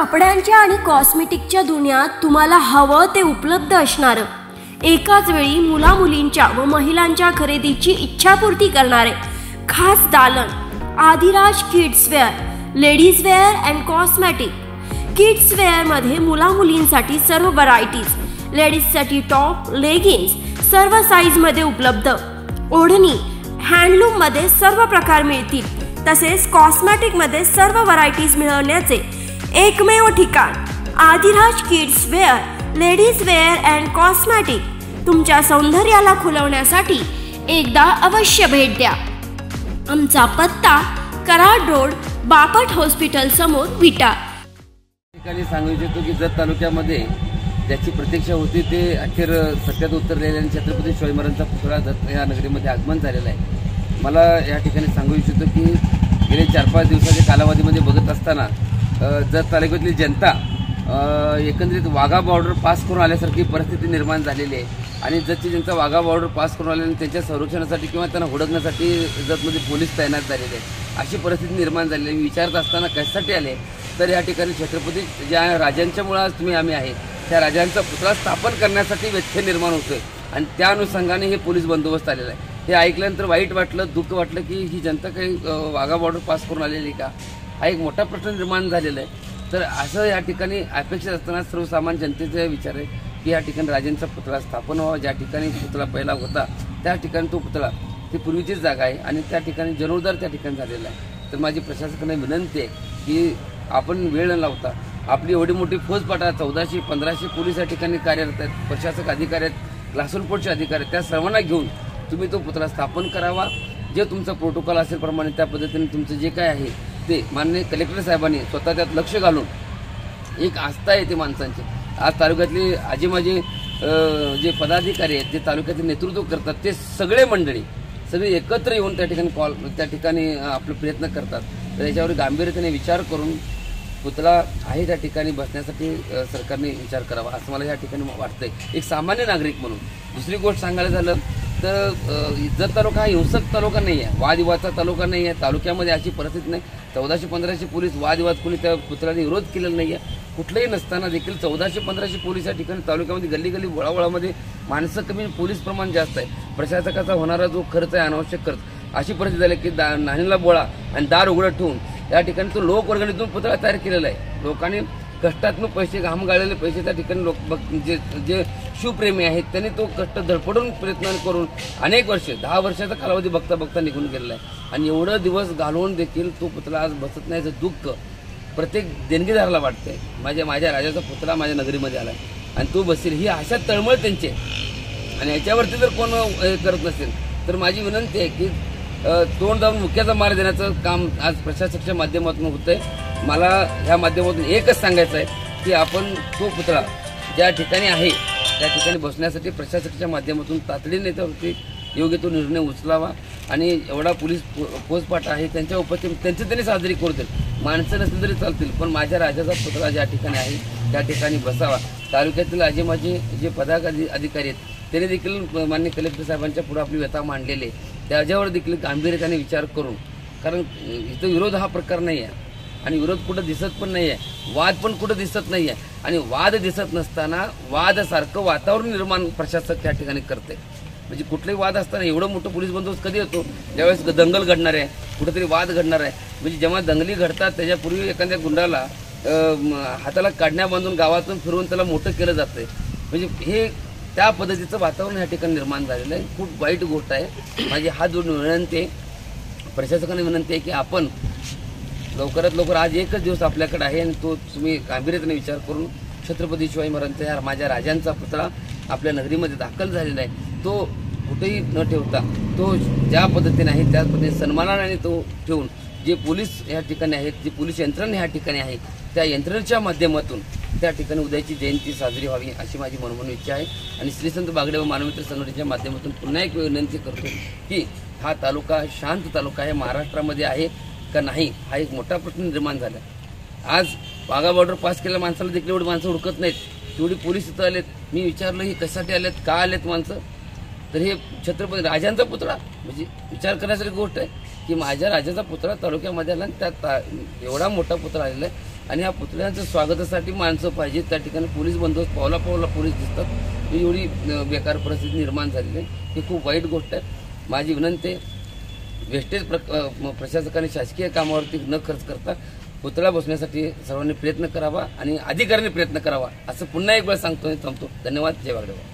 कपड्यांच्या आणि कॉस्मेटिकच्या दुनियात तुम्हाला हवं ते उपलब्ध असणारं. एकाच वेळी मुला मुलींच्या व महिलांच्या खरेदीची इच्छापूर्ती करणारे खास दालन Adiraj kids wear ladies wear and cosmetic kids वेअरमध्ये मुला मुलींसाठी सर्व व्हरायटीज लेडीजसाठी टॉप लेगिन्स सर्व साईजमध्ये उपलब्ध. ओढणी हँडलूममध्ये सर्व प्रकार मिळतील. तसेच कॉस्मॅटिकमध्ये सर्व व्हरायटीज मिळवण्याचे एकमेव ठिकाण. Adiraj kids wear ladies wear and cosmetic तुमच्या सौंदर्याला खुलवण्यासाठी एकदा अवश्य भेट द्या. आमचा पत्ता कराड रोड बापट हॉस्पिटल समोर विटा. ठिकाणी सांगू इच्छितो की जत तालुक्यामध्ये ज्याची प्रतीक्षा होती ते अखेर सत्यात उतरलेल्या आणि छत्रपती शिवाजी महाराजांचा पुतळा जत या नगरीमध्ये आगमन झालेलं आहे. मला या ठिकाणी सांगू इच्छितो की गेले चार पाच दिवसाच्या कालावधीमध्ये बघत असताना जत तालुक्यातली जनता एकंदरीत वाघा बॉर्डर पास करून आल्यासारखी परिस्थिती निर्माण झालेली आहे. आणि जतची जनता वाघा बॉर्डर पास करून आल्याने त्यांच्या संरक्षणासाठी किंवा त्यांना हुडकण्यासाठी जतमध्ये पोलीस तैनात झालेले आहेत अशी परिस्थिती निर्माण झालेली आहे. विचारत असताना कशासाठी आले? तर या ठिकाणी छत्रपती ज्या राजांच्यामुळे आज तुम्ही आम्ही आहे त्या राजांचा पुतळा स्थापन करण्यासाठी व्यत्यय निर्माण होतोय. आणि त्या अनुषंगाने हे पोलीस बंदोबस्त आलेला आहे. हे ऐकल्यानंतर वाईट वाटलं दुःख वाटलं की ही जनता काही वाघा बॉर्डर पास करून आलेली का? हा एक मोठा प्रश्न निर्माण झालेला आहे. तर असं या ठिकाणी अपेक्षित असताना सर्वसामान्य जनतेचा विचार आहे की या ठिकाणी राजेंचा पुतळा स्थापन व्हावा. ज्या ठिकाणी पुतळा पहिला होता त्या ठिकाणी तो पुतळा ती पूर्वीचीच जागा आहे आणि त्या ठिकाणी जनोरदार त्या ठिकाणी झालेला आहे. तर माझी प्रशासकांना विनंती आहे की आपण वेळ न लावता आपली एवढी मोठी फौजपाटा चौदाशे पंधराशे पोलीस या ठिकाणी कार्यरत आहेत प्रशासक अधिकारी आहेत लासूलपोटचे अधिकारी आहेत. त्या सर्वांना घेऊन तुम्ही तो पुतळा स्थापन करावा. जे तुमचं प्रोटोकॉल असेल प्रमाणे त्या पद्धतीने तुमचं जे काय आहे ते माननीय कलेक्टर साहेबांनी स्वतः त्यात लक्ष घालून एक आस्था आहे माणसांची. आज तालुक्यातले आजी माझे जे पदाधिकारी आहेत जे तालुक्याचे नेतृत्व करतात ते सगळे मंडळी सगळे एकत्र येऊन त्या ठिकाणी कॉल त्या ठिकाणी आपले प्रयत्न करतात. तर याच्यावर गांभीर्याने विचार करून पुतळा आहे त्या ठिकाणी बसण्यासाठी सरकारने विचार करावा असं मला या ठिकाणी वाटतंय. एक सामान्य नागरिक म्हणून. दुसरी गोष्ट सांगायला झालं तर इज्जत तालुका हा हिंसक तालुका नाही आहे वादविवादचा तालुका नाही आहे तालुक्यामध्ये अशी परिस्थिती नाही. चौदाशे पंधराशे पोलीस वादविवाद कोणी त्या पुतळ्याने विरोध केलेला नाही आहे कुठलंही नसताना देखील चौदाशे पंधराशे पोलीस या ठिकाणी तालुक्यामध्ये गल्ली गल्ली वळावळामध्ये माणसं कमी पोलीस प्रमाण जास्त आहे. प्रशासकाचा होणारा जो खर्च आहे अनावश्यक खर्च अशी परिस्थिती झाली की दा नाणीला बोळा आणि दार उघडं ठेवून या ठिकाणी तो लोकवर्गणीतून पुतळा तयार केलेला आहे. लोकांनी कष्टातून पैसे घाम गाळलेले पैसे त्या ठिकाणी लोक बघ- जे जे शिवप्रेमी आहेत त्यांनी तो कष्ट धडपडून प्रयत्न करून अनेक वर्ष दहा वर्षाचा कालावधी बघता बघता निघून गेलेला आहे. आणि एवढं दिवस घालवून देखील तो पुतळा आज बसत नाही याचं दुःख प्रत्येक देणगीदाराला वाटतंय. माझ्या माझ्या राजाचा पुतळा माझ्या नगरीमध्ये आला आणि तो बसेल. ही आशा तळमळ त्यांची आहे. आणि याच्यावरती जर कोण हे करत नसेल तर माझी विनंती आहे की तोंड जाऊन मुख्याचा मार देण्याचं काम आज प्रशासकाच्या माध्यमातून होतंय. मला ह्या माध्यमातून एकच सांगायचं आहे की आपण तो पुतळा ज्या ठिकाणी आहे त्या ठिकाणी बसण्यासाठी प्रशासकाच्या माध्यमातून तातडीने त्यावरती योग्य तो निर्णय उचलावा आणि एवढा पोलीस फो- आहे त्यांच्या उपस्थित त्यांचे त्यांनी साजरी करतील माणसं नसली तरी चालतील पण माझ्या राजाचा पुतळा ज्या ठिकाणी आहे त्या ठिकाणी बसावा. तालुक्यातील आजी माझे जे पदाधिकारी अधिकारी आहेत त्याने देखील मान्य कलेक्टर साहेबांच्या पुढे आपली व्यथा मांडलेली आहे. त्याच्यावर देखील गांभीर्याने विचार करून कारण इथं विरोध हा प्रकार नाही आहे आणि विरोध कुठं दिसत पण नाही आहे वाद पण कुठं दिसत नाही आहे आणि वाद दिसत नसताना वादसारखं वातावरण निर्माण प्रशासक त्या ठिकाणी करते. म्हणजे कुठलाही वाद असताना एवढं मोठं पोलीस बंदोबस्त कधी येतो ज्यावेळेस दंगल घडणार आहे कुठेतरी वाद घडणार आहे. म्हणजे जेव्हा दंगली घडतात त्याच्यापूर्वी एखाद्या गुंडाला हाताला काढण्या बांधून गावातून फिरवून त्याला मोठं केलं जातं म्हणजे हे त्या पद्धतीचं वातावरण या ठिकाणी निर्माण झालेलं आहे. खूप वाईट गोष्ट आहे. माझी हात जोडून विनंती आहे प्रशासकाने विनंती आहे की आपण लवकरात लवकर आज एकच दिवस आपल्याकडे आहे आणि तो तुम्ही गांभीर्याने विचार करून छत्रपती शिवाजी महाराजांचा या माझ्या राजांचा पुतळा आपल्या नगरीमध्ये दाखल झालेला आहे. तो कुठेही न ठेवता तो ज्या पद्धतीने आहे त्याच पद्धतीने सन्मानाने तो ठेवून जे पोलीस या ठिकाणी आहेत जे पोलीस यंत्रणा ह्या ठिकाणी आहे त्या यंत्रणेच्या माध्यमातून त्या ठिकाणी उद्याची जयंती साजरी व्हावी अशी माझी मनमोहन इच्छा आहे. आणि श्रीसंत बागडे व मानवमित्र संघटनेच्या माध्यमातून पुन्हा एक विनंती करतो की हा तालुका शांत तालुका आहे महाराष्ट्रामध्ये आहे का नाही हा एक मोठा प्रश्न निर्माण झाला. आज वाघा बॉर्डर पास केलेल्या माणसाला देखील एवढी माणसं हुडकत नाहीत. तेवढी पोलीस इथं आलेत. मी विचारलं ही कशासाठी आलेत? का आलेत माणसं? तर हे छत्रपती राजांचा पुतळा. म्हणजे विचार करण्यासारखी गोष्ट आहे. की माझ्या राजाचा पुतळा तालुक्यामध्ये आला आणि त्या ता- एवढा मोठा पुतळा आलेला आहे. आणि या पुतळ्यांच्या स्वागतासाठी माणसं पाहिजे त्या ठिकाणी पोलीस बंदोबस्त पावला पावला पोलीस दिसतात. ही एवढी बेकार परिस्थिती निर्माण झालेली आहे. ही खूप वाईट गोष्ट आहे. माझी विनंती आहे वेस्टेज प्र प्रशासकाने शासकीय कामावरती न खर्च करता पुतळा बसण्यासाठी सर्वांनी प्रयत्न करावा आणि अधिकाऱ्यांनी प्रयत्न करावा. असं पुन्हा एक वेळ सांगतो आणि थांबतो. धन्यवाद. जय वागडेवा